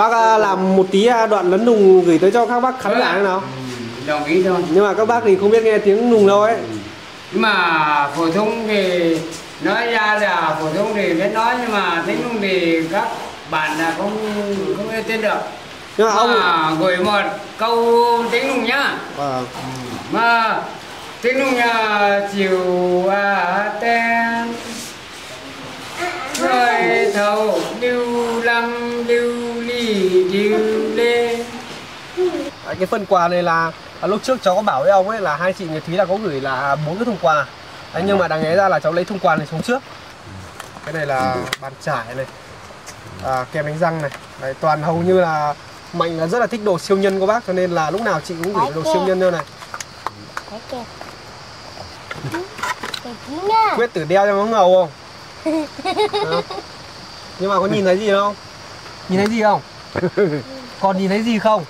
bác à, làm một tí à, đoạn lấn nùng gửi tới cho các bác khán giả thế nào. Ừ, đồng ý thôi. Nhưng mà các bác thì không biết nghe tiếng nùng đâu ấy. Nhưng mà phổ thông thì nói ra là phổ thông thì biết nói nhưng mà tiếng nung thì các bạn là không không nghe tên được. Nhưng mà ông mà gửi một câu tiếng nung nhá. Vâng. mà tiếng nung nhà chiều à tên rồi thầu lưu lăng lưu cái phần quà này là à, lúc trước cháu có bảo với ông ấy là hai chị Nguyệt Thúy là có gửi là bốn cái thùng quà. Đấy, nhưng mà đáng nhẽ ra là cháu lấy thùng quà này xuống trước. Cái này là bàn trải này à, kem đánh răng này. Đấy, toàn hầu như là mạnh là rất là thích đồ siêu nhân của bác cho nên là lúc nào chị cũng gửi đồ siêu nhân cho này. Quyết tử đeo cho nó ngầu không? Đó. nhưng mà có nhìn thấy gì không? Nhìn thấy gì không? Còn nhìn thấy gì không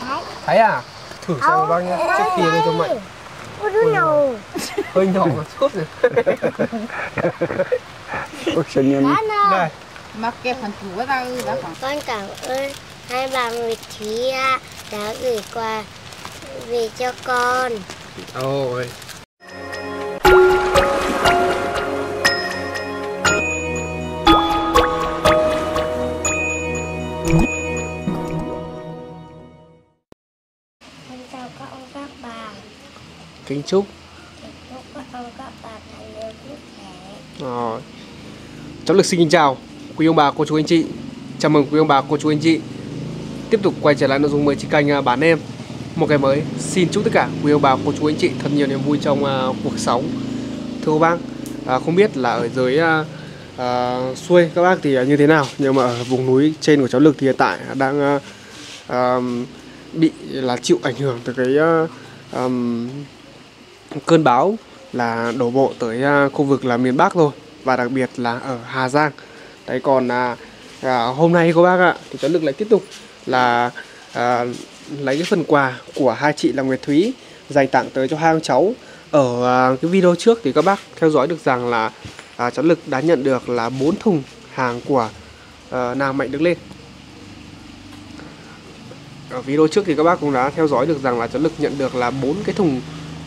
Đấy thấy à? Thử xem bác nhé trước kia đây cho mạnh Ôi đứa nào hơi nhỏ một chút rồi. Ôi, sinh nhân nào đây. Mà kẹp phần chủ của tao đã khoảng. Con cảm ơn hai bà Thúy à, đã gửi quà về cho con. Ôi kính chúc. Rồi. Cháu Lực xin kính chào quý ông bà, cô chú anh chị. Chào mừng quý ông bà, cô chú anh chị tiếp tục quay trở lại nội dung mới trên kênh à, Bán Em. Một ngày mới, xin chúc tất cả quý ông bà, cô chú anh chị thật nhiều niềm vui trong uh, cuộc sống. Thưa các bác, à, không biết là ở dưới uh, uh, xuôi các bác thì uh, như thế nào, nhưng mà ở vùng núi trên của cháu Lực thì hiện tại đang uh, à, bị là chịu ảnh hưởng từ cái uh, um, cơn bão là đổ bộ tới à, khu vực là miền Bắc rồi và đặc biệt là ở Hà Giang. Đấy còn à, à, hôm nay các bác ạ thì cháu Lực lại tiếp tục là à, lấy cái phần quà của hai chị là Nguyệt Thúy dành tặng tới cho hai ông cháu. Ở à, cái video trước thì các bác theo dõi được rằng là à, cháu Lực đã nhận được là bốn thùng hàng của à, nàng Mạnh Đứng Lên. Ở video trước thì các bác cũng đã theo dõi được rằng là cháu Lực nhận được là bốn cái thùng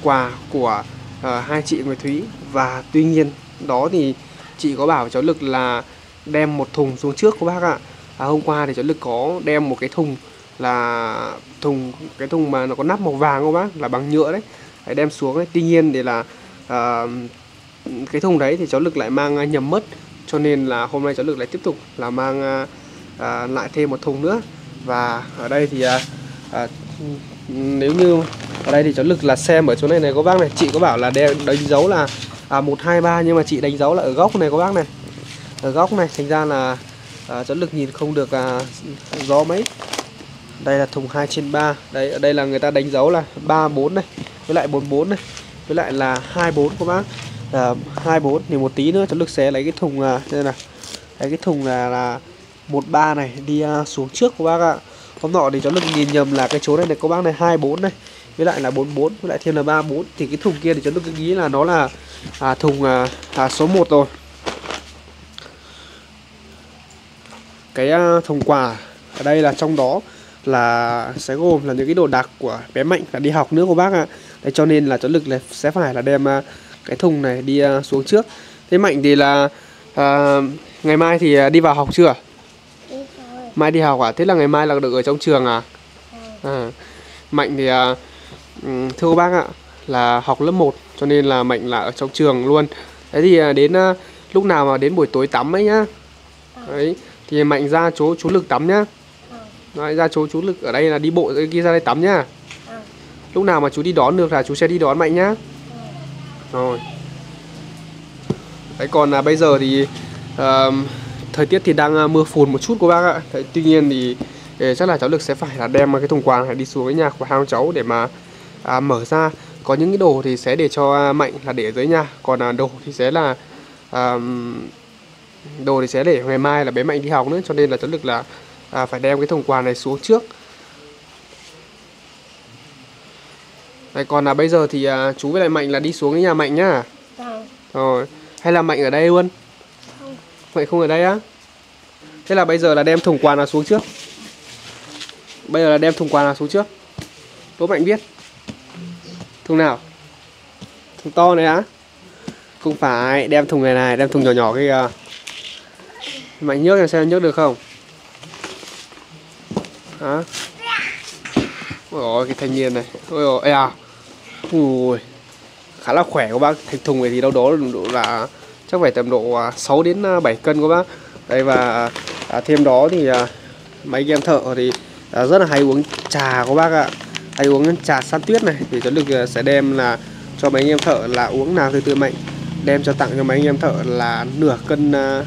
quà của uh, hai chị Nguyệt Thúy và tuy nhiên đó thì chị có bảo cháu Lực là đem một thùng xuống trước các bác ạ. À, hôm qua thì cháu Lực có đem một cái thùng là thùng cái thùng mà nó có nắp màu vàng các bác là bằng nhựa đấy. Đấy, đem xuống đấy. Tuy nhiên thì là uh, cái thùng đấy thì cháu Lực lại mang à, nhầm mất cho nên là hôm nay cháu Lực lại tiếp tục là mang uh, lại thêm một thùng nữa và ở đây thì uh, uh, nếu như ở đây thì cháu lực là xem ở chỗ này này có bác này chị có bảo là đe- đánh dấu là à, 1, 2, 3 nhưng mà chị đánh dấu là ở góc này có bác này. Ở góc này thành ra là à, cháu lực nhìn không được à, rõ mấy. Đây là thùng 2 trên 3 đấy ở đây là người ta đánh dấu là 34 này với lại 44 này với lại là 24 các bác. À, 24 thì một tí nữa cháu lực sẽ lấy cái thùng à, đây là lấy cái thùng là là 13 này đi à, xuống trước các bác ạ hôm nọ thì cháu lực nhìn nhầm là cái chỗ này này có bác này 24 này với lại là 44 với lại thêm là 34 thì cái thùng kia thì cháu lực cứ nghĩ là nó là à, thùng à, à, số 1 rồi. Cái à, thùng quà ở đây là trong đó là sẽ gồm là những cái đồ đạc của bé Mạnh là đi học nữa của bác ạ. Đấy, cho nên là cháu lực là sẽ phải là đem à, cái thùng này đi à, xuống trước. Thế Mạnh thì là à, ngày mai thì à, đi vào học chưa mai đi học à? Thế là ngày mai là được ở trong trường à, à. Mạnh thì à, thưa các bác ạ là học lớp 1 cho nên là Mạnh là ở trong trường luôn. Thế thì à, đến à, lúc nào mà đến buổi tối tắm ấy nhá. Đấy thì Mạnh ra chỗ chú lực tắm nhá. Đấy, ra chỗ chú lực ở đây là đi bộ kia ra đây tắm nhá. Ừ. lúc nào mà chú đi đón được là chú sẽ đi đón Mạnh nhá. Rồi. Đấy còn là bây giờ thì ờ, thời tiết thì đang à, mưa phùn một chút các bác ạ. Đấy, tuy nhiên thì ờ, chắc là cháu lực sẽ phải là đem cái thùng quà này đi xuống cái nhà của hai ông cháu để mà à, mở ra. Có những cái đồ thì sẽ để cho à, mạnh là để ở dưới nhà. Còn à, đồ thì sẽ là à, đồ thì sẽ để ngày mai là bé mạnh đi học nữa. Cho nên là cháu lực là à, phải đem cái thùng quà này xuống trước. Đấy, còn là bây giờ thì à, chú với lại mạnh là đi xuống cái nhà mạnh nhá. Vâng. Rồi hay là mạnh ở đây luôn vậy không ở đây á? Thế là bây giờ là đem thùng quà nào xuống trước? Bây giờ là đem thùng quà nào xuống trước? Đỗ mạnh biết. Thùng nào? Thùng to này á? Không phải, đem thùng này này, đem thùng nhỏ nhỏ kia mạnh nhớ xem nhớ được không? Hả? Ôi, cái thanh niên này. Ôi ôi à. Ui, khá là khỏe của bác. Thành thùng này thì đâu đó là chắc phải tầm độ à, 6 đến à, 7 cân các bác. Đây và à, thêm đó thì à, mấy anh em thợ thì à, rất là hay uống trà các bác ạ. Hay uống trà san tuyết này thì cháu lực à, sẽ đem là cho mấy anh em thợ là uống nào từ từ mạnh. Đem cho tặng cho mấy anh em thợ là nửa cân à,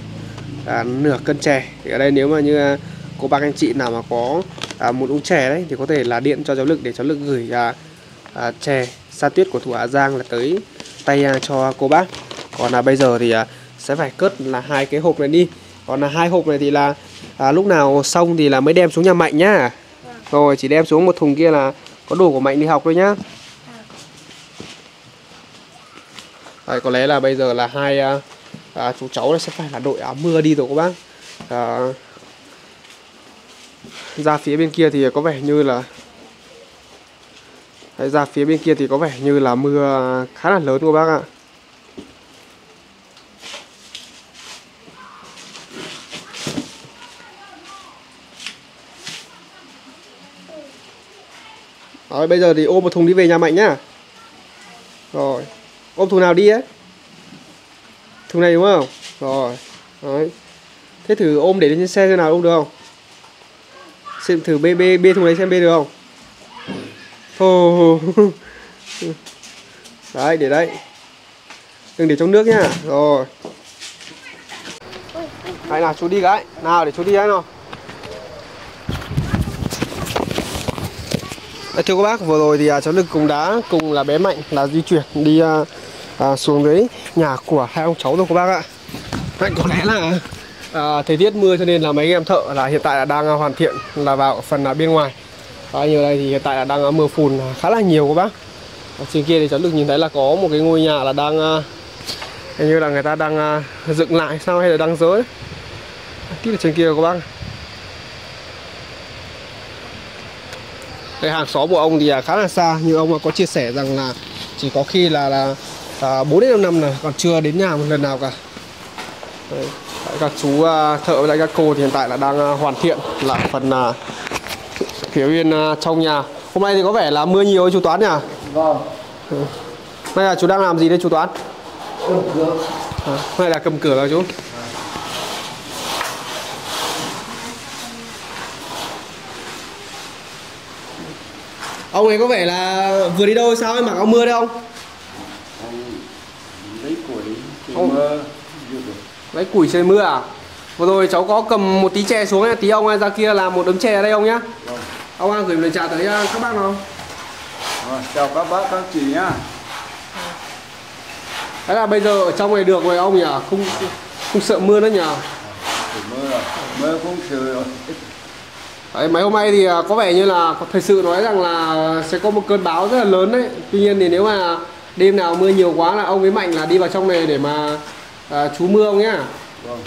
à, nửa cân chè. Thì ở đây nếu mà như à, cô bác anh chị nào mà có à, muốn uống chè đấy thì có thể là điện cho cháu lực để cháu lực gửi à, à, chè sa tuyết của thủ Hà Giang là tới tay à, cho cô bác còn là bây giờ thì à, sẽ phải cất là hai cái hộp này đi. Còn là hai hộp này thì là à, lúc nào xong thì là mới đem xuống nhà mạnh nhá. Rồi chỉ đem xuống một thùng kia là có đủ của mạnh đi học thôi nhá. Đấy, có lẽ là bây giờ là hai à, à, chú cháu sẽ phải là đội áo mưa đi rồi các bác. À, ra phía bên kia thì có vẻ như là Đấy, ra phía bên kia thì có vẻ như là mưa khá là lớn các bác ạ Rồi, bây giờ thì ôm một thùng đi về nhà Mạnh nhá. Rồi, Ôm thùng nào đi ấy? Thùng này đúng không? Rồi, Đấy. Thế thử ôm để lên trên xe xem nào, ôm được không? Xem thử bê bê bê thùng này xem bê được không? Ồ. Đấy, để đấy. Đừng để trong nước nhá. Rồi. Đấy nào, chú đi cái Nào, để chú đi cái nào. Đấy, thưa các bác, vừa rồi thì à, cháu Lực cũng đã cùng là bé Mạnh là di chuyển đi à, à, xuống dưới nhà của hai ông cháu rồi các bác ạ. Vậy có lẽ là à, thời tiết mưa cho nên là mấy em thợ là hiện tại là đang à, hoàn thiện là vào phần là bên ngoài. Và như đây thì hiện tại là đang à, mưa phùn khá là nhiều các bác. Ở trên kia thì cháu Lực nhìn thấy là có một cái ngôi nhà là đang hình như là người ta đang dựng lại sao hay là đang dỡ đấy. Tiếp ở trên kia các bác. Cái hàng xóm của ông thì à, khá là xa như ông có chia sẻ rằng là chỉ có khi là là à, 4 đến 5 năm này còn chưa đến nhà một lần nào cả. Đấy. các chú à, thợ với lại các cô thì hiện tại là đang à, hoàn thiện lại phần à, phía bên à, trong nhà. Hôm nay thì có vẻ là mưa nhiều ấy, chú Toán nhỉ? Vâng. Nay là chú đang làm gì đấy chú Toán? Cầm cửa. À, hôm nay là cầm cửa rồi chú ông ấy có vẻ là vừa đi đâu sao ấy mặc áo mưa đấy không lấy củi Ông- mưa lấy củi trời mưa à? Vừa rồi cháu có cầm một tí chè xuống ấy, tí ông ra kia làm một đống chè ở đây ông nhá. Vâng. ông à, gửi lời chào tới à, các bác nào? Rồi, chào các bác các chị nhá. Thế là bây giờ ở trong này được rồi ông nhỉ? Không không sợ mưa nữa nhỉ? Mưa mưa cũng sửa rồi Đấy, mấy hôm nay thì à, có vẻ như là thời sự nói rằng là sẽ có một cơn bão rất là lớn đấy. Tuy nhiên thì nếu mà đêm nào mưa nhiều quá là ông với mạnh là đi vào trong này để mà à, trú mưa ông nhá. Vâng.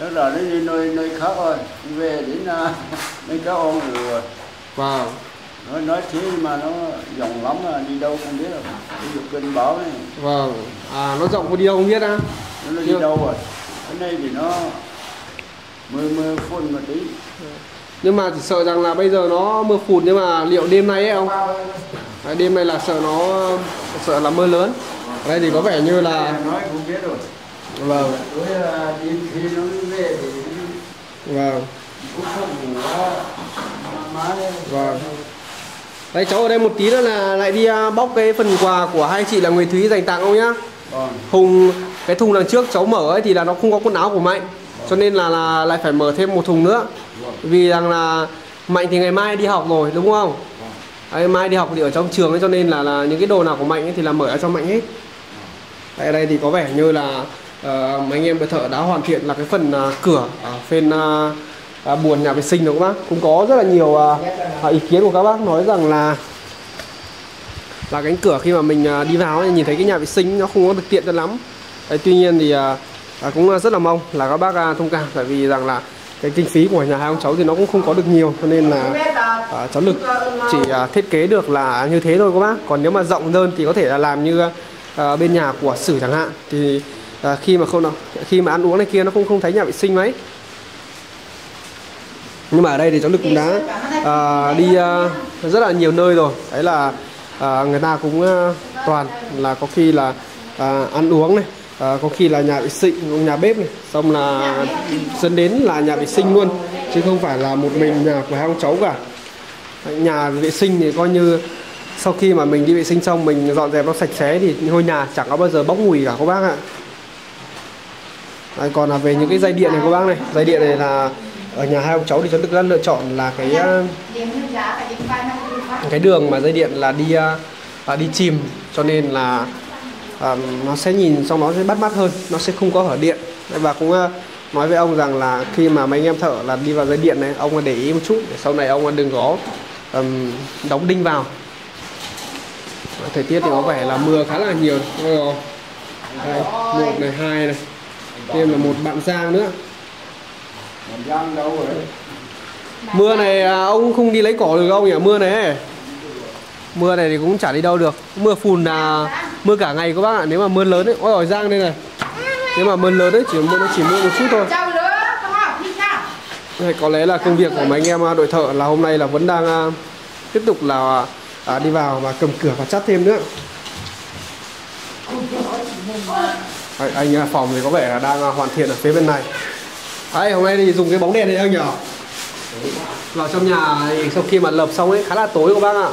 Đó là nó đi nơi nơi khác rồi về đến uh, nơi các ông rồi. Vâng. Nói nói thế mà nó rộng lắm là đi đâu không biết rồi đi được cơn bão này. Vâng. À nó rộng có đi đâu không biết á. Nó đi đâu rồi? Cái này thì nó mưa mưa phun một tí nhưng mà chỉ sợ rằng là bây giờ nó mưa phùn nhưng mà liệu đêm nay ấy ông Đấy, đêm nay là sợ nó sợ là mưa lớn ở đây thì có vẻ như là không vâng thì vâng không Vâng. Đấy cháu ở đây một tí nữa là lại đi à, bóc cái phần quà của hai chị là Nguyễn Thúy dành tặng ông nhá. vâng Thùng cái thùng đằng trước cháu mở ấy thì là nó không có quần áo của Mạnh. Cho nên là, là lại phải mở thêm một thùng nữa. Vì rằng là Mạnh thì ngày mai đi học rồi đúng không? Đấy, mai đi học thì ở trong trường ấy cho nên là là những cái đồ nào của Mạnh ấy thì là mở ở cho Mạnh hết. Đấy, ở đây thì có vẻ như là uh, mấy anh em cái thợ đã hoàn thiện là cái phần à, cửa ở bên à, à, buồn nhà vệ sinh đúng không bác? Cũng có rất là nhiều à, ý kiến của các bác nói rằng là là cánh cửa khi mà mình à, đi vào ấy, nhìn thấy cái nhà vệ sinh nó không có được tiện cho lắm. Đấy, tuy nhiên thì à, cũng rất là mong là các bác à, thông cảm tại vì rằng là cái kinh phí của nhà hai ông cháu thì nó cũng không có được nhiều cho nên là à, cháu lực chỉ à, thiết kế được là như thế thôi các bác. Còn nếu mà rộng hơn thì có thể là làm như à, bên nhà của sử chẳng hạn. Thì à, khi mà không khi mà ăn uống này kia nó không không thấy nhà vệ sinh mấy. Nhưng mà ở đây thì cháu lực cũng đã à, đi à, rất là nhiều nơi rồi. Đấy là à, người ta cũng à, toàn là có khi là à, ăn uống này à, có khi là nhà vệ sinh nhà bếp này. Xong là dẫn đến là nhà vệ sinh luôn. Chứ không phải là một mình nhà của hai ông cháu cả. Nhà vệ sinh thì coi như sau khi mà mình đi vệ sinh xong mình dọn dẹp nó sạch sẽ thì ngôi nhà chẳng có bao giờ bốc mùi cả các bác ạ. Đấy, còn là về những cái dây điện này các bác này. Dây điện này là ở nhà hai ông cháu thì cháu được lựa chọn là cái ờ, cái đường mà dây điện là đi ờ, là đi chìm. Cho nên là uh, nó sẽ nhìn xong nó sẽ bắt mắt hơn nó sẽ không có hở điện. Và cũng uh, nói với ông rằng là khi mà mấy anh em thợ là đi vào dây điện này ông để ý một chút để sau này ông đừng có um, đóng đinh vào. Thời tiết thì có vẻ là mưa khá là nhiều. Đây, một này hai này. Thêm là một bạn giang nữa. Mưa này à, ông không đi lấy cỏ được không nhỉ? Mưa này mưa này thì cũng chả đi đâu được. Mưa phùn là mưa cả ngày các bác ạ. Nếu mà mưa lớn ấy ôi rồi giang đây này. Nếu mà mưa lớn ấy chỉ mưa nó chỉ mưa một chút thôi. Đây, có lẽ là công việc của mấy anh em à, đội thợ là hôm nay là vẫn đang à, tiếp tục là à, đi vào và cầm cửa và chắt thêm nữa. Đấy, anh à, phòng thì có vẻ là đang hoàn thiện ở phía bên này. Đấy, hôm nay thì dùng cái bóng đèn này không nhỉ vào trong nhà thì sau khi mà lợp xong ấy khá là tối các bác ạ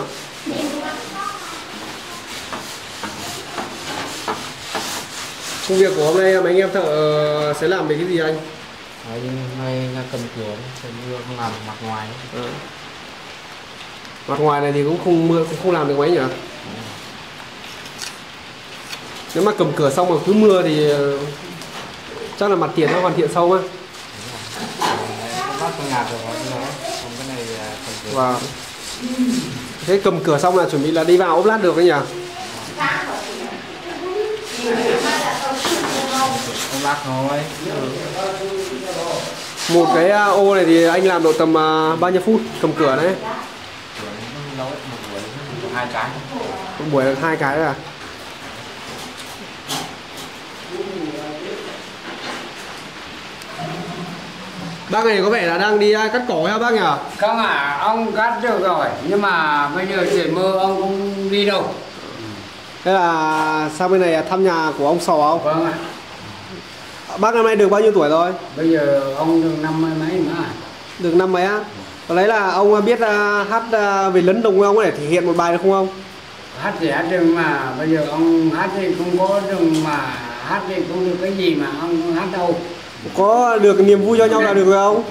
công việc của hôm nay mấy anh em thợ ờ, sẽ làm về cái gì anh? Đấy, ngay ngay cầm cửa không làm mặt ngoài. À. mặt ngoài này thì cũng không mưa cũng không làm được mấy nhỉ? Nếu mà cầm cửa xong mà cứ mưa thì ờ, chắc là mặt tiền nó hoàn thiện sâu á. Bác thế cầm cửa xong là chuẩn bị là đi vào ốp lát được đấy nhỉ? Không bác thôi. Một cái à, ô này thì anh làm độ tầm à, bao nhiêu phút cầm cửa đấy? Một buổi một hai cái. Một buổi là hai cái à bác này có vẻ là đang đi à, cắt cỏ ha bác nhỉ? Không à, ông cắt được rồi. Nhưng mà bây giờ trời mưa ông không đi đâu? Thế là sang bên này à, thăm nhà của ông sò không? Vâng ạ. Bác năm nay được bao nhiêu tuổi rồi? Bây giờ ông được năm mươi mấy nữa được năm mấy á? Có lấy là ông biết à, hát à, về lấn đồng của ông có thể thể hiện một bài được không ông? Hát thì hát được mà. Bây giờ ông hát thì không có được mà Hát thì không được cái gì mà ông hát đâu có được niềm vui cho nhau là được rồi không?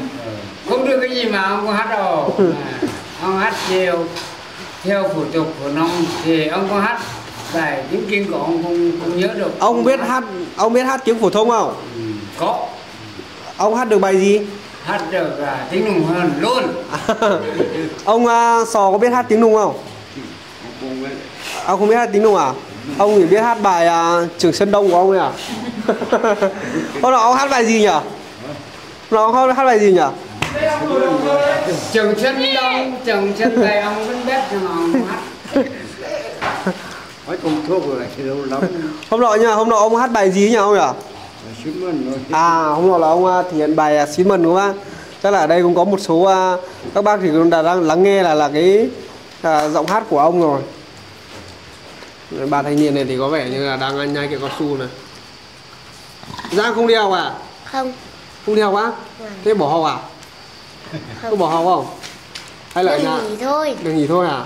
Không được cái gì mà ông không hát đâu. Ông hát theo Theo thủ tục của ông Thì ông có hát Bài tiếng kinh của ông không, không nhớ được. Ông biết hát ông biết hát tiếng phổ thông không? Ừ, Có. Ông hát được bài gì? Hát được à, tiếng nùng hơn luôn. Ông à, sò có biết hát tiếng nùng không? Ông không biết hát tiếng nùng à? Ông chỉ biết hát bài à, trường sơn đông của ông ấy à hôm nọ ông hát bài gì nhỉ hôm nọ ông hát bài gì nhỉ Trường chân đông Trường chân tay ông vẫn biết mà ông không hát. Nói không thuốc rồi thì lâu lắm. Hôm nọ nhá hôm nọ ông hát bài gì nhỉ ông nhỉ mừng rồi à hôm nọ là ông à, thể hiện bài à, xin mần đúng không ạ? Chắc là ở đây cũng có một số à, các bác thì cũng đã đang lắng nghe là là cái à, giọng hát của ông rồi. Bà thanh niên này thì có vẻ như là đang nhai kẹo cao su này Giang không đi học à? Không. Không đi học á? Thế bỏ học à? Có bỏ học không? Hay là ở nhà nghỉ thôi. Được nghỉ thôi à?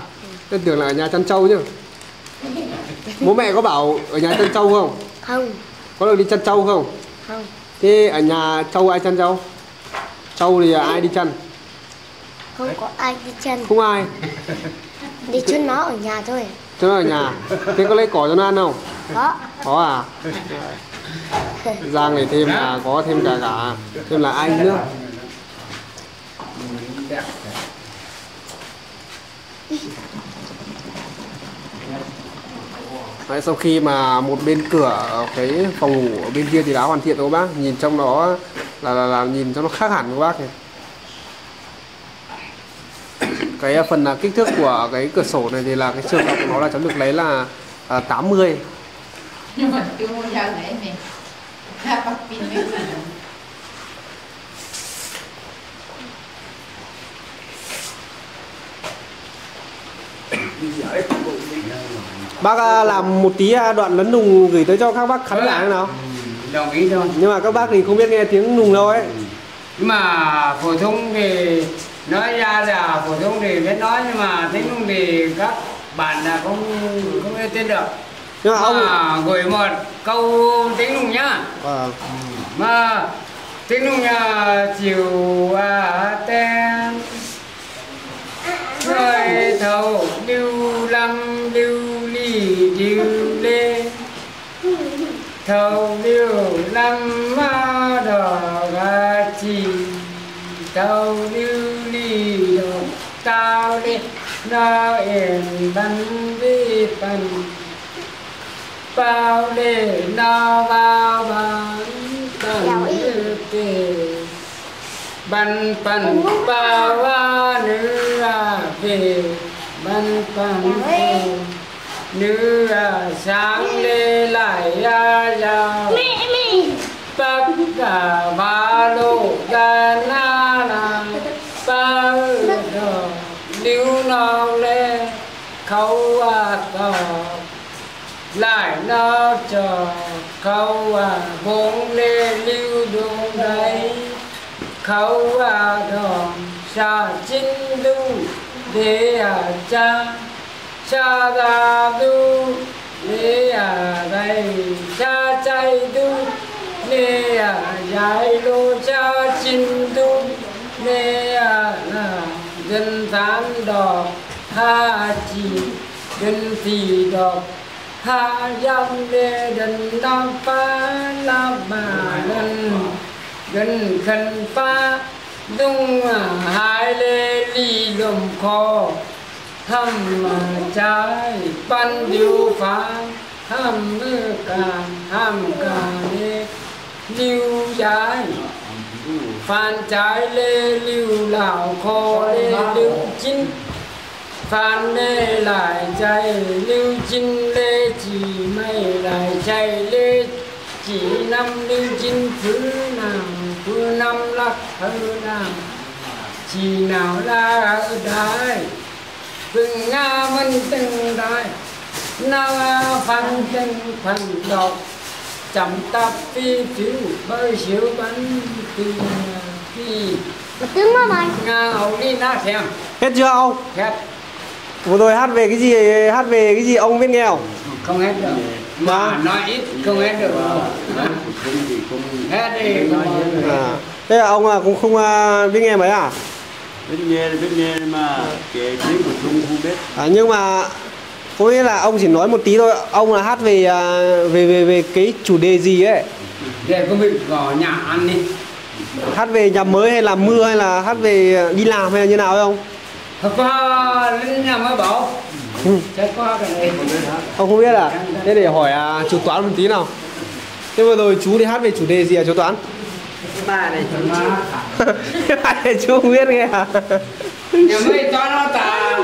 Tôi tưởng là ở nhà chăn trâu chứ. Bố mẹ có bảo ở nhà chăn trâu không? Không. Có được đi chăn trâu không? Không. Thế ở nhà trâu ai chăn trâu trâu thì ai đi chăn không có ai đi chân không ai. Đi chân nó ở nhà thôi. Cho nó ở nhà. Thế có lấy cỏ cho nó ăn không? Có. Có à giang này thêm là có thêm cả cả thêm là anh nữa? Đấy, sau khi mà một bên cửa cái phòng ngủ ở bên kia thì đã hoàn thiện rồi các bác. Nhìn trong đó là, là, là nhìn cho nó khác hẳn các bác này. Cái phần là kích thước của cái cửa sổ này thì là cái chiều rộng của nó là cháu được lấy là à, 80 nhưng mà chưa mua mình pin Bác à, làm một tí à, đoạn lấn nùng gửi tới cho các bác khán giả nào. Đồng ý thôi. Nhưng mà các bác thì không biết nghe tiếng nùng đâu ấy. Nhưng mà phổ thông thì nói ra là phổ thông thì biết nói nhưng mà tiếng nung thì các bạn là không không nghe tên được Nhưng mà ông mà gửi một câu tiếng nung nhá. À, mà tiếng nung nhà chiều à tên người thầu lưu lâm lưu ly lưu lê. Thầu lưu lâm ma đỏ gà chi. Thầu lưu ly đỏ tao đi nó yên bắn vi bắn bao để nó vào bán tận kề. Bắn bắn bao hoa nữ à về. Bắn về nữ à sáng lê lại à giàu tất cả ba lô đà na na ba đồ níu nào lê khâu à tò lại nó cho khâu à bốn lê lưu đường đấy. Khâu à đòn xa chính đu để à cha cha ra đu để à đây cha chạy đu để à giải lô cha chính đu để à là dân tán đỏ ha chỉ dân thì đò ha dòng đề đình nam phá la bà lần gần khẩn phá dung hai lê ly lùm kho. Hầm trái ban điều phá. Hầm mơ cả hầm cả lê lưu trái phan trái lê lưu lão kho lê lưu chín phan lê lại chạy lưu chín lê chỉ mây lại chạy lê chỉ năm lưu chín thứ nào thứ năm lắc thứ nào chỉ nào ra ở đại từng nga mình từng đại nào phần từng phần đọc chậm tập phi phiếu bơi siêu bắn từ phi Mà tướng mà mày nga hậu đi na xem Hết chưa ông? khép Vừa rồi hát về cái gì hát về cái gì ông biết nghe không? không hết được. Mà. Nói ít không hết được. Hết đi À, thế là ông à, cũng không à, biết nghe mấy à? biết nghe biết nghe mà. Kể tiếng của không không biết. À nhưng mà có nghĩa là ông chỉ nói một tí thôi. Ông là hát về à, về về về cái chủ đề gì ấy? Để có bị gõ nhà ăn đi. Hát về nhà mới hay là mưa hay là hát về đi làm hay là như nào không Thật có lên nhà mới bảo. Sẽ có cái này. Ông không biết à? Thế để hỏi à, chú toán một tí nào. Thế vừa rồi chú đi hát về chủ đề gì à chú toán? Ba này chúng ta Cái chú không biết nghe à? Nhà mới cho nó tà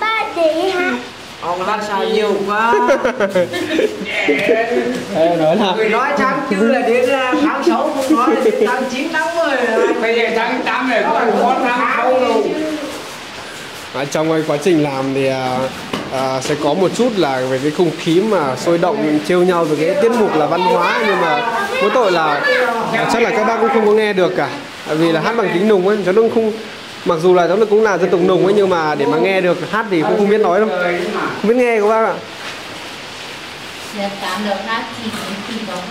ba chị hả ông lát sao nhiều quá. Ê, nói là Người nói tháng chứ là đến à, tháng 6 không nói đến tháng 9 tháng 10 rồi. bây giờ tháng tám này còn có tháng sáu đâu À, trong cái quá trình làm thì à, à, sẽ có một chút là về cái không khí mà sôi động trêu nhau về cái tiết mục là văn hóa. Nhưng mà mỗi tội là à, chắc là các bác cũng không có nghe được cả. Tại vì là hát bằng tiếng nùng ấy cháu cũng không mặc dù là cháu cũng là dân tộc nùng ấy nhưng mà để mà nghe được hát thì cũng không biết nói đâu. Không biết nghe các bác ạ.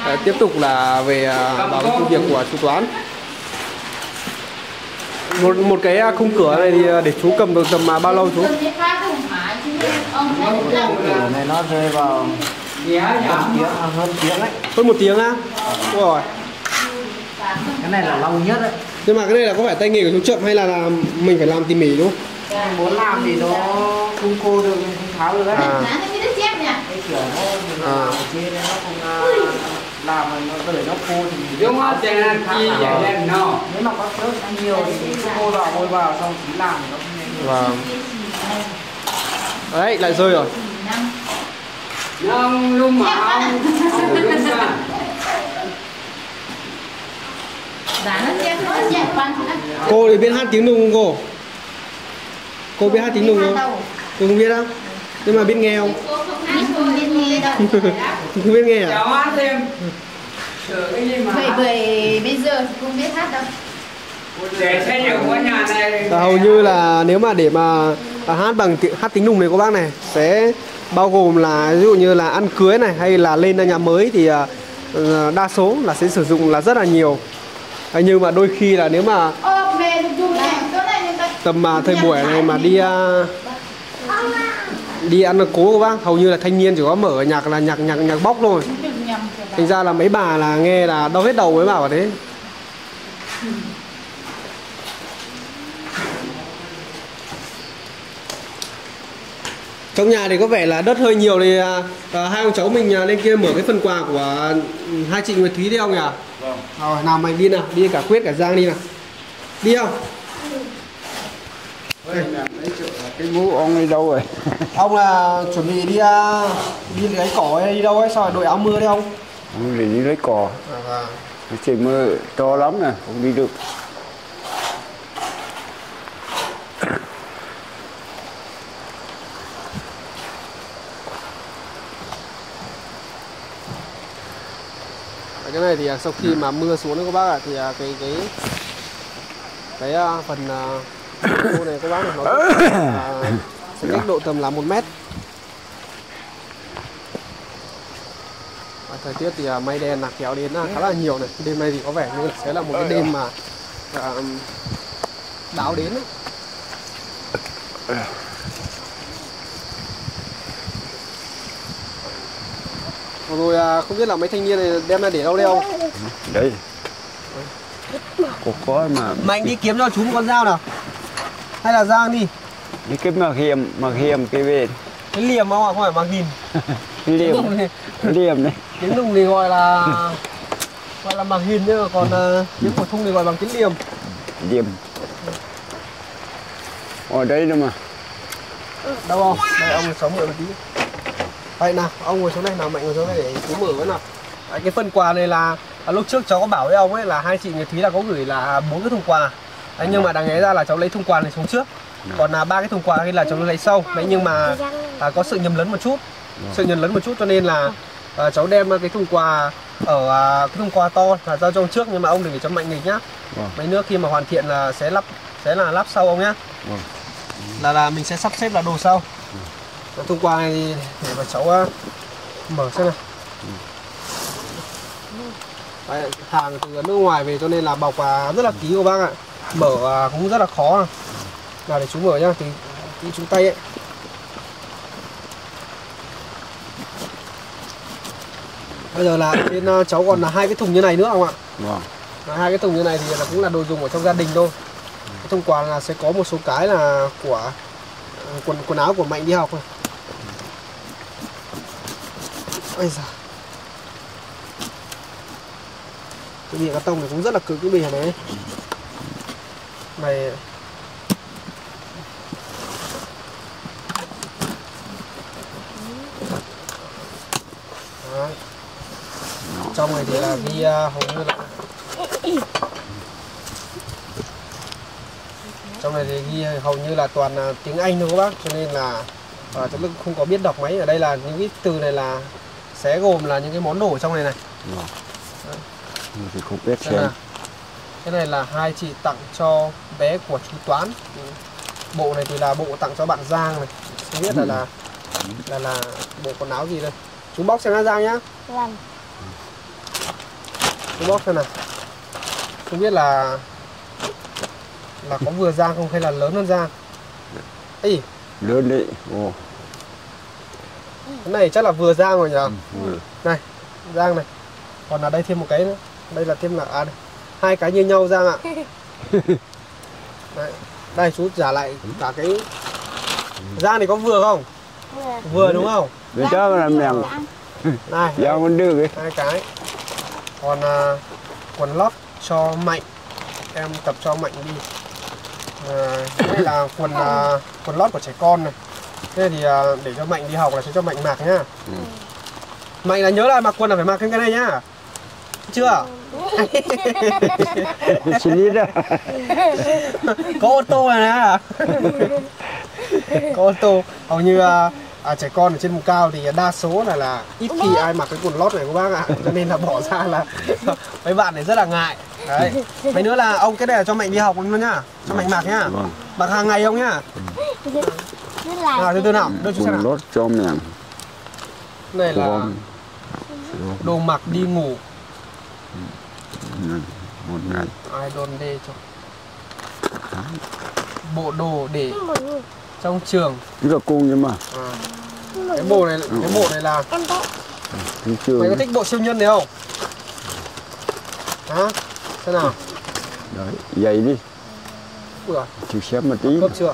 À, tiếp tục là về à, vào cái công việc của chú toán một một cái à, khung cửa này thì à, để chú cầm được tầm à, bao lâu chú Cửa này nó rơi vào hơn tiếng, hơn tiếng đấy. hơn một tiếng á Ôi rồi Cái này là lâu nhất đấy. nhưng mà cái này là có phải tay nghề của chú chậm hay là, là mình phải làm tỉ mỉ đúng không Muốn làm thì nó không cô được, không tháo được đấy. À. Cái kiểu nó À. nó không à, làm mà nó để nó khô thì mình Đúng không? Thế là chi vậy lên nó. nếu mà có nước nó nhiều thì mình cứ bôi vào bôi vào xong chỉ làm thì nó không nhanh Vâng. Đấy, lại rơi rồi. Nông lung mà ông. Cô thì biết hát tiếng Nùng không cô? Cô biết hát tiếng Nùng không? Cô không biết đâu. Nhưng mà biết nghe không? Không biết nghe đâu Không biết nghe à? Cháu hát thêm. Bởi bởi bây giờ thì không biết hát đâu. Và hầu như là nếu mà để mà à, hát bằng hát tiếng Nùng này cô bác này sẽ bao gồm là ví dụ như là ăn cưới này hay là lên nhà mới thì à, ờ, đa số là sẽ sử dụng là rất là nhiều. À, nhưng mà đôi khi là nếu mà tầm mà thời buổi này mà đi à, đi ăn cố của bác hầu như là thanh niên chỉ có mở nhạc là nhạc nhạc nhạc bóc thôi thành ra là mấy bà là nghe là đau hết đầu mới bảo thế trong nhà thì có vẻ là đất hơi nhiều thì à, à, hai ông cháu mình à, lên kia mở cái phần quà của ừ, hai chị Nguyệt Thúy đi không nhỉ? Vâng. Rồi nào mày đi nào, đi cả Quyết cả Giang đi nào. Đi không? Cái mũ ông đi đâu rồi? Ông là chuẩn bị đi à, đi lấy cỏ hay đi đâu ấy, sao lại đội áo mưa đấy không? ông để đi lấy cỏ. À, trời mưa to lắm nè không đi được. Cái này thì à, sau khi mà mưa xuống đấy các bác ạ thì à, cái cái cái phần khô này các bác này nó sẽ cách độ tầm là một mét. Và thời tiết thì à, mây đen là kéo đến à, khá là nhiều này. Đêm nay thì có vẻ như là sẽ là một cái đêm mà à, báo đến ấy. Rồi à, không biết là mấy thanh niên này đem ra để đâu đây không đây. Có có mà Mạnh đi kiếm cho chú một con dao nào Hay là Giang đi. Đi cái mà hiểm mà hiểm cái bên Cái liềm không ạ, không phải nghìn. Cái liềm cái liềm đấy Tiếng đùng thì gọi là Gọi là bằng nghìn nhưng mà còn à, tiếng phổ thông thì gọi bằng tiếng liềm. Liềm. Ở đây đâu mà. Đâu không? Đây ông cháu mượn một tí. Đây nào, ông ngồi xuống đây nào, Mạnh ngồi xuống đây để chú mở với nào. Đấy, Cái phần quà này là, là lúc trước cháu có bảo với ông ấy là hai chị Nguyệt Thúy là có gửi là bốn cái thùng quà Đấy, nhưng mà đáng lẽ ra là cháu lấy thùng quà này xuống trước. Còn là ba cái thùng quà kia là cháu lấy sau. Đấy nhưng mà à, có sự nhầm lẫn một chút. Sự nhầm lẫn một chút cho nên là à, cháu đem cái thùng quà ở à, cái thùng quà to là giao cho ông trước nhưng mà ông đừng để cho mạnh nghịch nhá. Mấy nước khi mà hoàn thiện là sẽ lắp sẽ là lắp sau ông nhá. Vâng. là là mình sẽ sắp xếp là đồ sau. Cái thùng quà này thì để mà cháu à, mở xem nào. Đấy, hàng từ nước ngoài về cho nên là bọc à, rất là kỹ của bác ạ mở à, cũng rất là khó à. nào để chú mở nhá thì tí chú tay ấy. Bây giờ là bên à, cháu còn là hai cái thùng như này nữa không ạ? Vâng. Hai cái thùng như này thì là cũng là đồ dùng ở trong gia đình thôi. Cái thùng quà là sẽ có một số cái là của quần quần áo của mạnh đi học này ôi giời. Cái bìa cắt tông này cũng rất là cứng cái bìa này Đấy. trong này thì là ghi hầu như là trong này thì ghi hầu như là toàn là tiếng Anh thôi các bác cho nên là uh, cháu Đức không có biết đọc mấy ở đây là những cái từ này là sẽ gồm là những cái món đồ ở trong này này. Thì không biết xem cái này là hai chị tặng cho bé của chú Toán. Ừ. bộ này thì là bộ tặng cho bạn Giang này. Không biết là là là là bộ quần áo gì đây? Chú bóc xem nha Giang nhá. Vâng. chú bóc xem nào. Không biết là là có vừa Giang không hay là lớn hơn Giang? Ê, lớn đấy. Ồ. Cái này chắc là vừa Giang rồi nhỉ? Ừ. này Giang này. Còn ở đây thêm một cái nữa. Đây là thêm là à đây. Hai cái như nhau Giang ạ. Đấy. đây chú trả lại cả cái Giang này có vừa không? Vừa. vừa đúng không? Bây giờ làm nàng này. Giao con đưa cái hai cái. Còn à, quần lót cho mạnh. Em tập cho mạnh đi. À, đây là quần à, quần lót của trẻ con này. Thế thì à, để cho mạnh đi học là sẽ cho mạnh mặc nhá. Mạnh là nhớ là mặc quần là phải mặc cái này nhá. Chưa Xin đi đó. có ô tô này nè. Có ô tô. Hầu như à, à, trẻ con ở trên vùng cao thì đa số là là ít khi ai mặc cái quần lót này các bác ạ. Cho nên là bỏ ra là mấy bạn này rất là ngại. Đấy. Mấy nữa là ông cái này là cho mạnh đi học luôn nhá. Cho mạnh mặc nhá. Vâng. mặc hàng ngày không nhá. Nào từ từ nào. Đưa chú xem nào. lót cho mẹ. này là Con. đồ mặc đi ngủ Một ngày. ai đồn đê cho bộ đồ để trong trường Chứ là cung nhưng mà. à. cái bộ này cái bộ này là mày có thích bộ siêu nhân này không hả thế nào Đấy. Dậy đi. Giời, Chịu xem một tí. khớp chưa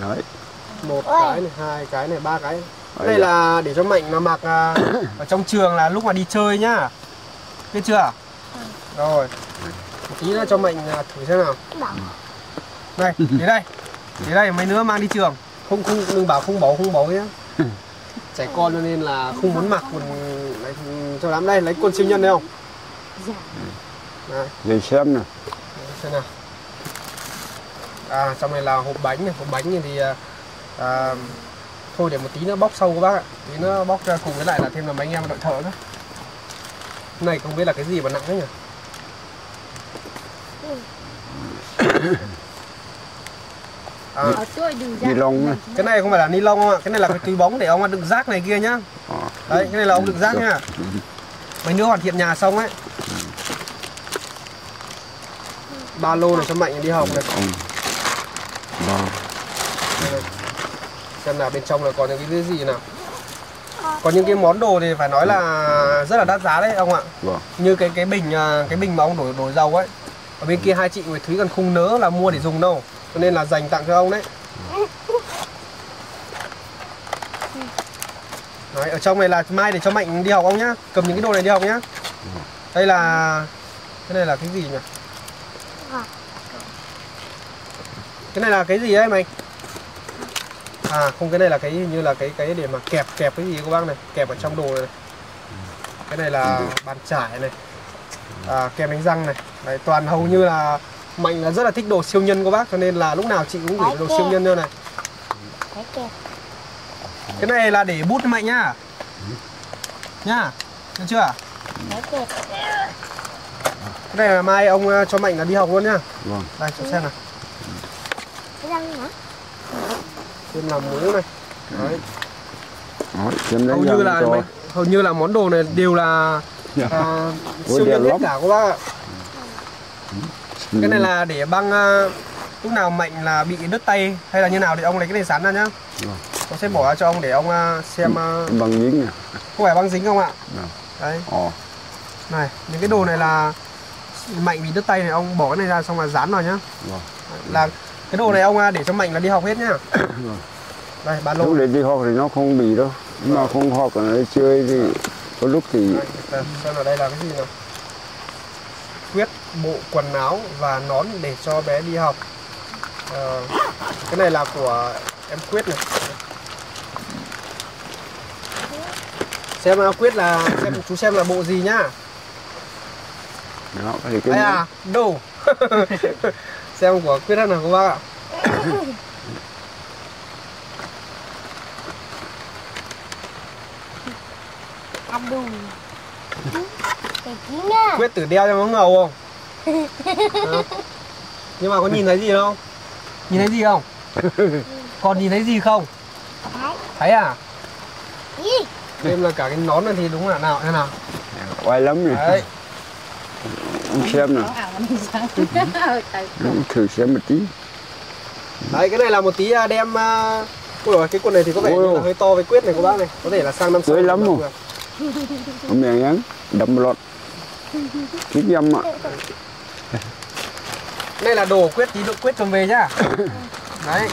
Đấy. một Ôi. cái này hai cái này ba cái cái này dạ. là để cho mạnh nó mặc à, ở trong trường là lúc mà đi chơi nhá biết chưa rồi. Một tí nữa cho mạnh à, thử xem nào. Đây đến đây. Đến đây mấy đứa mang đi trường. Không không đừng bảo không bó không bó nhé trẻ con cho nên là không muốn mặc quần đấy, cho lắm. Đây lấy quần siêu nhân đây không? Đây. Dậy xem nè. xem nào. À trong này là hộp bánh này. Hộp bánh này thì à, à, thôi để một tí nữa bóc sâu các bác ạ. Tí nữa bóc ra cùng với lại là thêm là mấy anh em đội thợ nữa. Này không biết là cái gì mà nặng thế nhỉ à, đừng ra. Ni lông cái này không phải là ni lông không ạ cái này là cái túi bóng để ông đựng rác này kia nhá Ờ. đấy cái này là ông đựng rác nhá mấy nữa hoàn thiện nhà xong ấy ba lô này cho mạnh đi học này Không. Ba. Đây này. xem nào bên trong là có những cái gì nào có những cái món đồ thì phải nói là rất là đắt giá đấy ông ạ Vâng. như cái cái bình à, cái bình mà ông đổ đổ dầu ấy ở bên kia hai chị với Thúy còn không nỡ là mua để dùng đâu cho nên là dành tặng cho ông đấy. Đấy, ở trong này là mai để cho Mạnh đi học ông nhá Cầm những cái đồ này đi học nhá. Đây là Cái này là cái gì nhỉ? Cái này là cái gì đấy Mạnh? À không cái này là cái hình như là cái cái để mà kẹp kẹp cái gì các bác này Kẹp ở trong đồ này, này. Cái này là bàn chải này à, Kem đánh răng này. Đấy, toàn hầu như là Mạnh là rất là thích đồ siêu nhân các bác Cho nên là lúc nào chị cũng gửi đồ siêu nhân cho này. Cái này là để bút cho Mạnh nhá. Nhá Được chưa? Cái này là mai ông ờ, cho Mạnh là đi học luôn nhá. Vâng. Đây cho xem nào. Cái răng hả? Thêm là mũ này. Đấy. Đấy. Hầu như là hầu như là món đồ này đều là Dạ. à, siêu nhân lắm. cả các bác ạ Cái này là để băng à, lúc nào Mạnh là bị đứt tay hay là như nào thì ông lấy cái này sắn ra nhá Vâng. Tôi sẽ bỏ ra cho ông để ông à, xem à, Bằng dính nè. không phải băng dính không ạ Vâng. Đấy Ồ. này những cái đồ này là Mạnh bị đứt tay này ông bỏ cái này ra xong là dán vào nhá Vâng. là cái đồ này ông à, để cho Mạnh là đi học hết nhá Vâng. đây ba lô đấy đi học thì nó không bị đâu. Mà không học ở đây chơi thì có lúc thì Đây, xem ở đây là cái gì nào? Quyết bộ quần áo và nón để cho bé đi học. Ờ, cái này là của em quyết này. Xem nào quyết là xem chú xem là bộ gì nhá. Đó thì cái à đồ. Xem của quyết nào các bác ạ cái kín á quyết tử đeo cho nó ngầu không? Đó. nhưng mà có nhìn thấy gì đâu? Nhìn thấy gì không? Còn nhìn thấy gì không? Đấy thấy à? Thêm là cả cái nón này thì đúng là nào thế nào? Oai lắm này. đấy. Xem Ông thử xem một tí. đấy cái này là một tí à, đem ui dồi, cái quần này thì có vẻ Ôi ôi. hơi to với quyết này các bác này. Có thể là sang năm sau lắm thì mẹ nhắn. Đâm lọt. Chút dâm ạ. Cái này là đồ quyết tí độ quyết cầm về nhá đấy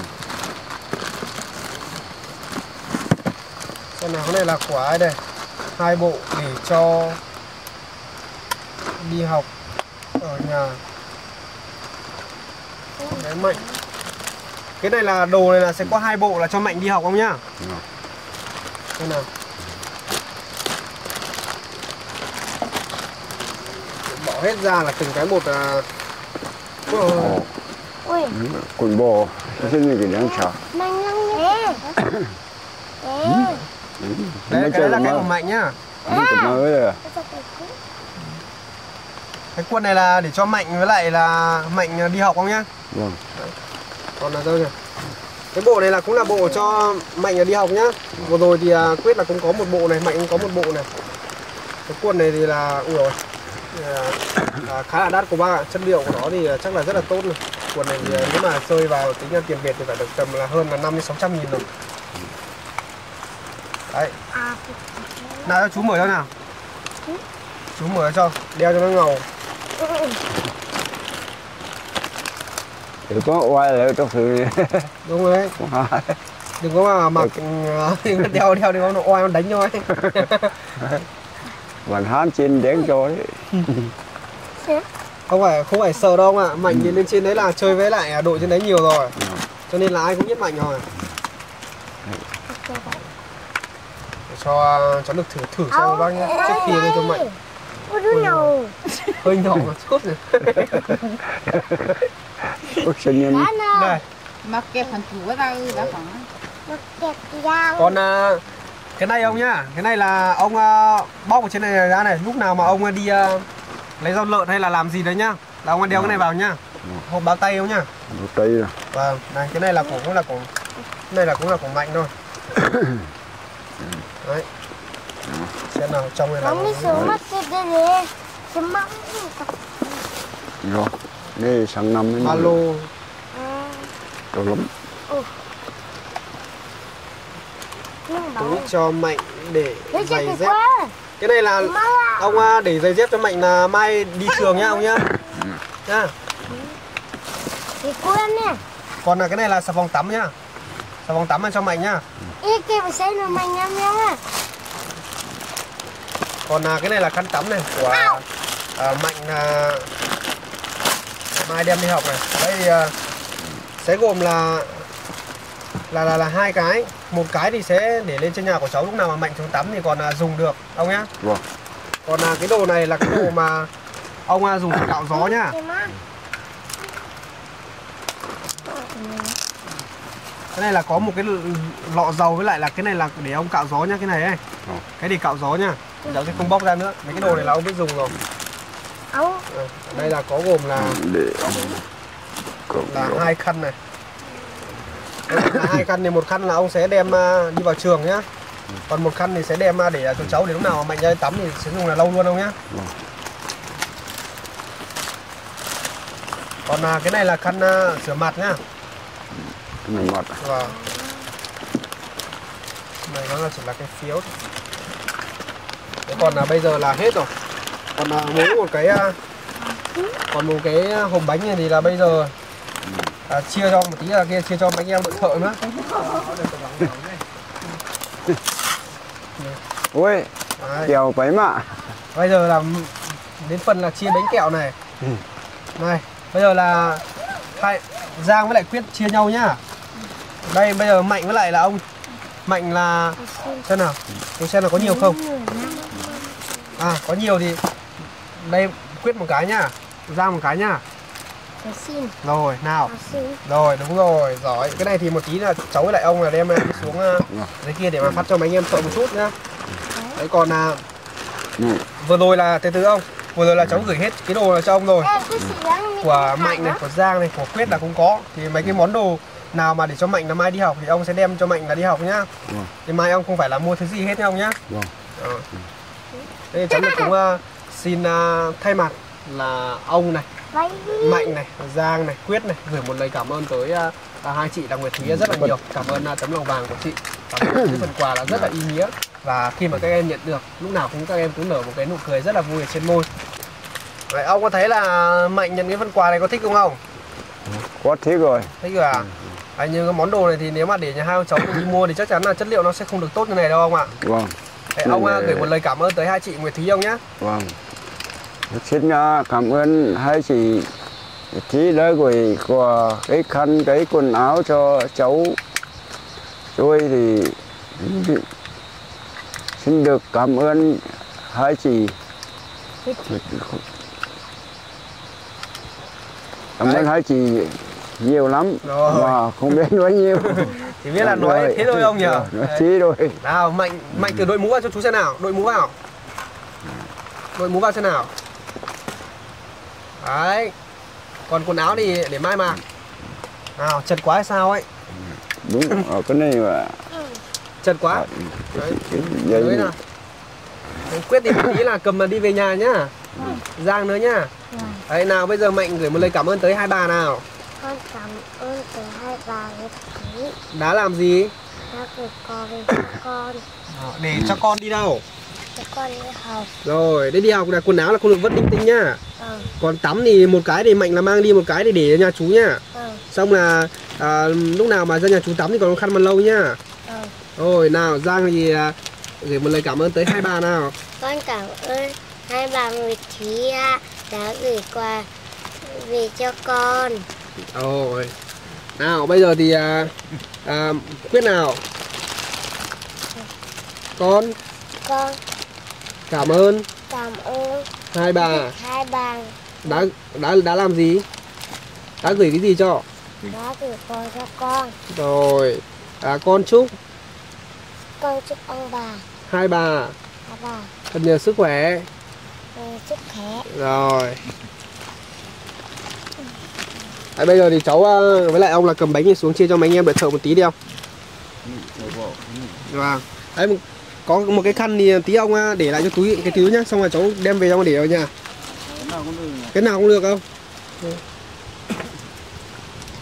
xem nào cái này là của ai đây hai bộ để cho đi học ở nhà Đấy Mạnh Cái này là đồ này là sẽ có hai bộ là cho Mạnh đi học không nhá. Đây nào hết ra là từng cái một à Ôi, Ồ, ui quần bò cái này cái đáng sợ mạnh lắm nhé ê Đấy cái là cái của Mạnh nhá. Mới rồi à? Cái quần này là để cho Mạnh với lại là Mạnh đi học không nhá? Vâng. Còn là đâu nhỉ? Cái bộ này là cũng là bộ cho mạnh đi học nhá. Vừa rồi thì à, quyết là cũng có một bộ này mạnh cũng có một bộ này. Cái quần này thì là ui rồi à, khá là đắt của bác ạ chất liệu của nó thì chắc là rất là tốt này quần này thì à, nếu mà rơi vào tính ra tiền việt thì phải được tầm là hơn là năm đến sáu trăm nghìn rồi. Đấy. À nào cho chú mở cho nào. Chú mở cho đeo cho nó ngầu. Để có quay lại trong sự đúng rồi đấy. Đừng có mà mặc ừ, đeo đeo đừng có nó oai nó đánh cho ấy còn hán trên đen cho đấy không phải không phải sợ đâu ạ. Mạnh thì lên trên đấy là chơi với lại đội trên đấy nhiều rồi. Cho nên là ai cũng biết mạnh rồi. Để cho cháu được thử thử xem các bác nhé. trước khi lên cho mạnh. Nào hơi nhỏ một chút này bức sinh nhân đây Mà kẹp phần chủ ở đâu đã khoảng còn à, cái này ông nhá cái này là ông à, bóc ở trên này ra này lúc nào mà ông đi à, lấy rau lợn hay là làm gì đấy nhá là ông đeo cái này vào nhá hộp báo tay không nhá. Một tay rồi vâng này cái này là của cũng là của cái này là cũng là của mạnh thôi. Đấy. Xem nào trong này là mới xuống mắt cái đây này cái mắt rồi đây sang năm mới ba lô. À. To lắm túi cho mạnh để giày dép. cái này là ông à, để giày dép cho mạnh là mai đi trường nhá ông nhá. Nhá. Cái quen nè còn là cái này là xà phòng tắm nhá. Xà phòng tắm là cho mạnh nhá. Còn là cái này là khăn tắm này của à, mạnh à, mai đem đi học này. Đây thì à, sẽ gồm là là là là hai cái một cái thì sẽ để lên trên nhà của cháu lúc nào mà mạnh xuống tắm thì còn à, dùng được ông nhá. Vâng. Còn là cái đồ này là cái đồ mà ông à, dùng để cạo gió nhá. Cái này là có một cái lọ dầu với lại là cái này là để ông cạo gió nhá cái này ấy. Ờ. cái để cạo gió nhá. Cháu sẽ không bóc ra nữa. Mấy cái đồ này là ông biết dùng rồi. Ấu Ờ, ở đây là có gồm là là hai khăn này hai khăn thì một khăn là ông sẽ đem à, đi vào trường nhá còn một khăn thì sẽ đem à, để cho cháu để lúc nào mạnh ra tắm thì sẽ dùng là lâu luôn không nhá còn à, cái này là khăn à, rửa mặt nhá cái này ngọt Vâng. Này nó là chỉ là cái phiếu. Thế còn là bây giờ là hết rồi. Còn là mỗi một cái à, còn một cái hộp bánh này thì là bây giờ à, chia cho một tí là kia chia cho bánh em đội thợ nữa. ôi kèo bấy mà Bây giờ là đến phần là chia bánh kẹo này. Ừ. Này, bây giờ là hai Giang với lại Quyết chia nhau nhá. Đây bây giờ Mạnh với lại là ông Mạnh là xem nào. Tôi xem là có nhiều không? À có nhiều thì đây quyết một cái nhá Giang một cái nhá xin. Rồi nào. Rồi đúng rồi giỏi. Cái này thì một tí là cháu với lại ông là đem đi xuống uh, dưới kia để mà phát cho mấy anh em sợ một chút nhá. Đấy. Còn Ừ. Vừa rồi là từ từ ông Vừa rồi là cháu gửi hết cái đồ là cho ông rồi. Của Mạnh này, của Giang này, của Quyết là cũng có. Thì mấy cái món đồ nào mà để cho Mạnh là mai đi học Thì ông sẽ đem cho Mạnh là đi học nhá. Vâng. Thì mai ông không phải là mua thứ gì hết nha ông nhá. Vâng. Ờ. Thế cháu được cũng uh, xin uh, thay mặt là ông này Mạnh này, Giang này, Quyết này gửi một lời cảm ơn tới uh, hai chị là Nguyệt Thúy rất là nhiều. Cảm ơn uh, tấm lòng vàng của chị. Ơn cái phần quà là rất là ý nghĩa và khi mà các em nhận được lúc nào cũng các em cũng nở một cái nụ cười rất là vui ở trên môi. Vậy ông có thấy là Mạnh nhận cái phần quà này có thích không không? quá thích rồi Thích rồi à? À, như cái món đồ này thì nếu mà để nhà hai ông cháu cùng đi mua thì chắc chắn là chất liệu nó sẽ không được tốt như này đâu ông ạ. vâng Đấy, ông Này, gửi một lời cảm ơn tới hai chị Nguyệt Thúy ông nhé. vâng xin à, cảm ơn hai chị Thí đã gửi của cái khăn cái quần áo cho cháu tôi thì xin được cảm ơn hai chị cảm ơn hai chị nhiều lắm Rồi. mà không biết nói nhiều Thì biết là nói thế thôi ông nhỉ? nói chí rồi Nào, Mạnh Mạnh thử đội mũ vào cho chú xem nào, đội mũ vào. Đội mũ vào xem nào. Đấy. Còn quần áo thì để mai mặc. Nào, chật quá hay sao ấy? đúng ở cái này mà Chật quá. Đấy. cái Đấy dây nào. Đấy, Quyết thì một tí là cầm mà đi về nhà nhá. Giang nữa nhá. Đấy nào bây giờ Mạnh gửi một lời cảm ơn tới hai bà nào. con cảm ơn từ hai bà Đã làm gì? đã gửi về cho con Để cho con đi đâu? Con đi học Rồi, để đi học là quần áo là không được vứt linh tinh nhá. ờ Còn tắm thì một cái để Mạnh là mang đi một cái để để nhà chú nhá. ờ Xong là à, lúc nào mà ra nhà chú tắm thì còn khăn mặt lâu nhá. ờ Rồi nào Giang thì à, gửi một lời cảm ơn tới hai bà nào. con cảm ơn hai bà người thí ạ đã gửi quà về cho con Rồi. Nào bây giờ thì à, à, quyết nào. Con con cảm ơn cảm ơn hai bà hai bà đã đã đã làm gì? Đã gửi cái gì cho? đã gửi quà cho con Rồi. À, con chúc con chúc ông bà hai bà hai bà thật nhiều sức khỏe. ừ, sức khỏe Rồi. Đấy, bây giờ thì cháu à, với lại ông là cầm bánh thì xuống chia cho mấy anh em đợi thợ một tí đi không? Vâng. Đấy, có một cái khăn thì tí ông à, để lại cho túi cái túi nhá, xong rồi cháu đem về trong để ở nhà. Cái nào cũng được không?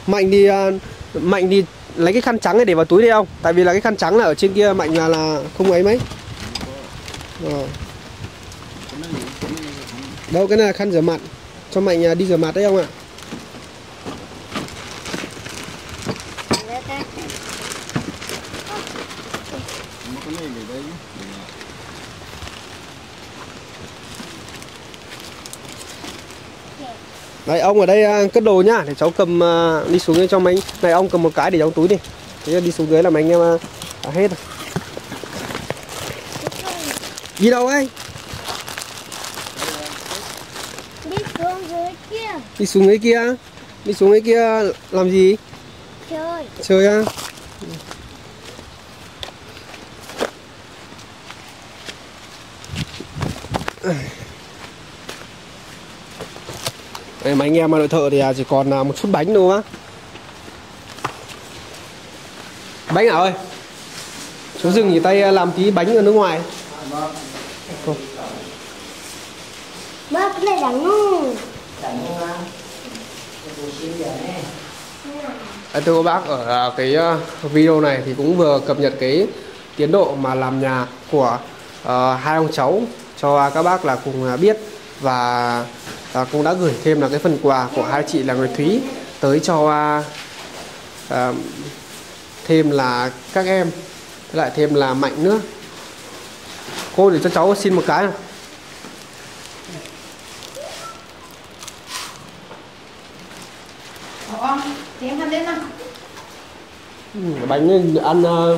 Mạnh thì à, Mạnh thì lấy cái khăn trắng này để vào túi đi không? Tại vì là cái khăn trắng là ở trên kia Mạnh là là không ấy mấy. Rồi. Đâu cái này là khăn rửa mặt Cho Mạnh à, đi rửa mặt đấy không ạ à? Đấy ông ở đây à, cất đồ nhá Để cháu cầm à, đi xuống dưới cho mấy Này ông cầm một cái để trong túi đi. Thế đi xuống dưới là mấy anh em à, à, hết rồi. Đi đâu ấy? Đi xuống dưới kia. Đi xuống dưới kia? Đi xuống dưới kia làm gì? Chơi. Chơi á Đây mấy anh em mà đội thợ thì à, chỉ còn à, một chút bánh thôi á Bánh à ơi? Chú dừng nghỉ tay à, làm tí bánh ở nước ngoài. Bác cái này đắng thưa các bác ở cái video này thì cũng vừa cập nhật cái tiến độ mà làm nhà của ờ, hai ông cháu cho các bác là cùng biết và à, cũng đã gửi thêm là cái phần quà của hai chị là người Thúy tới cho à, à, thêm là các em với lại thêm là Mạnh nữa cô để cho cháu xin một cái nào. Ủa ông, thì em ăn đến nào? Ừ, bánh ăn mà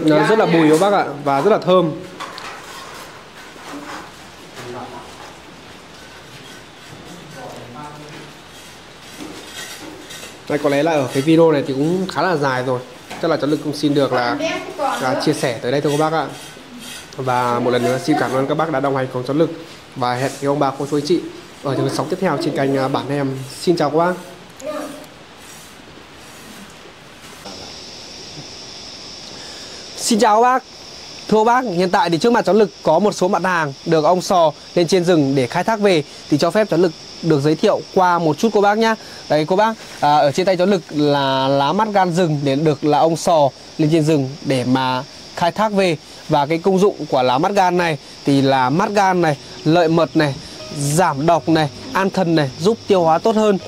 nó rất là bùi các bác ạ và rất là thơm Đây có lẽ là ở cái video này thì cũng khá là dài rồi. Chắc là cháu Lực cũng xin được là, là chia sẻ tới đây thôi các bác ạ. Và một lần nữa xin cảm ơn các bác đã đồng hành cùng cháu Lực. Và hẹn với ông bà cô chú anh chị ở những sóng tiếp theo trên kênh à, Bản Em. Xin chào các bác. Xin chào các bác Thưa bác, hiện tại thì trước mặt cháu Lực có một số mặt hàng được ông sò lên trên rừng để khai thác về thì cho phép cháu Lực được giới thiệu qua một chút cô bác nhá. Đấy cô bác, à, ở trên tay cháu Lực là lá mắt gan rừng để được là ông sò lên trên rừng để mà khai thác về và cái công dụng của lá mắt gan này thì là mắt gan này, lợi mật này, giảm độc này, an thần này, giúp tiêu hóa tốt hơn,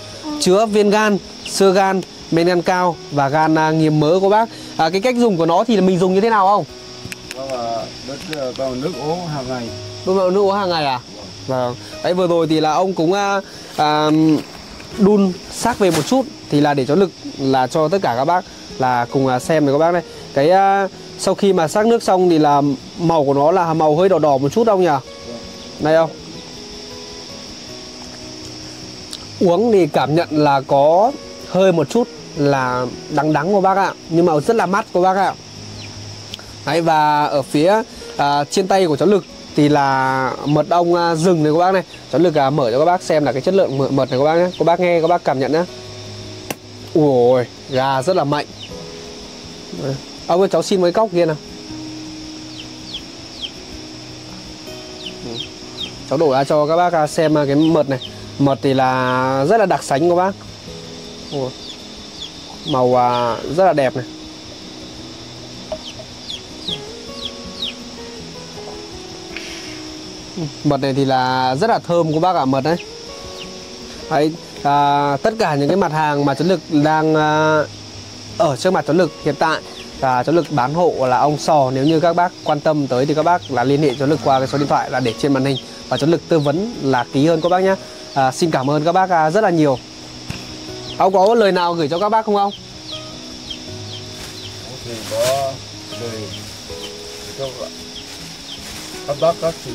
chứa viên gan, sơ gan, men gan cao và gan à, nghiền mỡ cô bác. À, cái cách dùng của nó thì là mình dùng như thế nào không? Vâng à, ạ. À, vào nước uống hàng ngày. Đun vào nước uống hàng ngày à? Vâng. Đấy vừa rồi thì là ông cũng à, à, đun xác về một chút thì là để cho lực là cho tất cả các bác là cùng à, xem này các bác này. Cái à, sau khi mà xác nước xong thì là màu của nó là màu hơi đỏ đỏ một chút ông nhỉ? Này không uống thì cảm nhận là có hơi một chút là đắng đắng của bác ạ nhưng mà rất là mát của bác ạ. Đấy, và ở phía à, trên tay của cháu lực thì là mật ong à, rừng này các bác này. Cháu lực à, mở cho các bác xem là cái chất lượng mật này các bác nhé. Các bác nghe các bác cảm nhận nhé. Ui gà rất là mạnh. Đấy. ông ơi cháu xin mấy cốc kia nào. Cháu đổ ra cho các bác à, xem à, cái mật này. Mật thì là rất là đặc sánh các bác. Màu à, rất là đẹp này. Mật này thì là rất là thơm của bác ạ mật đấy. Đấy, à, tất cả những cái mặt hàng mà chấn Lực đang à, ở trước mặt chấn Lực hiện tại và chấn Lực bán hộ là ông Sò. Nếu như các bác quan tâm tới thì các bác là liên hệ chấn Lực qua cái số điện thoại là để trên màn hình. Và chấn Lực tư vấn là ký hơn các bác nhé. À, xin cảm ơn các bác à, rất là nhiều. Ông có lời nào gửi cho các bác không ông thì có lời cho các bác các chị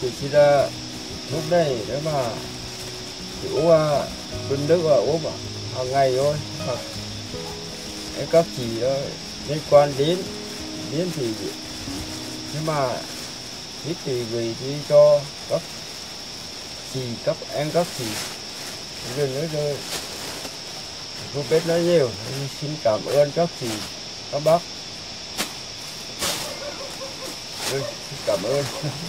thì chỉ là lúc này nếu mà chỉ à, uống à, bình nước và uống à, hàng ngày thôi. Hoặc cái các chị à, liên quan đến đến thì nhưng mà biết thì gửi đi cho các chị các em các chị đừng nói rồi không biết nói nhiều xin cảm ơn các chị các bác. Ừ, cảm ơn.